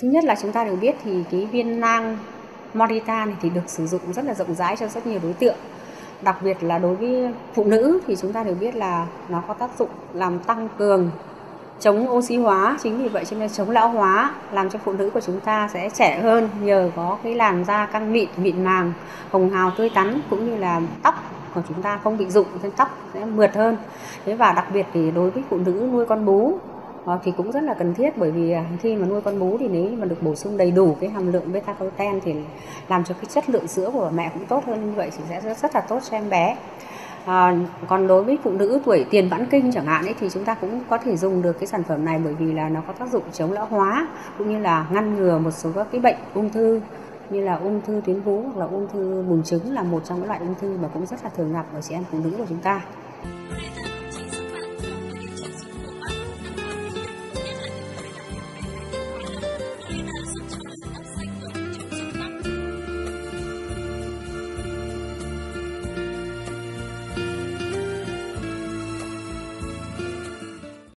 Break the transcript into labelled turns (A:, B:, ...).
A: Thứ nhất là chúng ta đều biết thì cái viên nang Morita này thì được sử dụng rất là rộng rãi cho rất nhiều đối tượng. Đặc biệt là đối với phụ nữ thì chúng ta đều biết là nó có tác dụng làm tăng cường chống oxy hóa, chính vì vậy cho nên chống lão hóa làm cho phụ nữ của chúng ta sẽ trẻ hơn nhờ có cái làn da căng mịn, mịn màng, hồng hào tươi tắn cũng như là tóc của chúng ta không bị rụng nên tóc sẽ mượt hơn. Thế và đặc biệt thì đối với phụ nữ nuôi con bú Ờ, thì cũng rất là cần thiết bởi vì à, khi mà nuôi con bú thì nếu mà được bổ sung đầy đủ cái hàm lượng beta carotene thì làm cho cái chất lượng sữa của mẹ cũng tốt hơn như vậy thì sẽ rất, rất là tốt cho em bé à, còn đối với phụ nữ tuổi tiền mãn kinh chẳng hạn ấy thì chúng ta cũng có thể dùng được cái sản phẩm này bởi vì là nó có tác dụng chống lão hóa cũng như là ngăn ngừa một số các cái bệnh ung thư như là ung thư tuyến vú hoặc là ung thư buồng trứng là một trong những loại ung thư mà cũng rất là thường gặp ở chị em phụ nữ của chúng ta.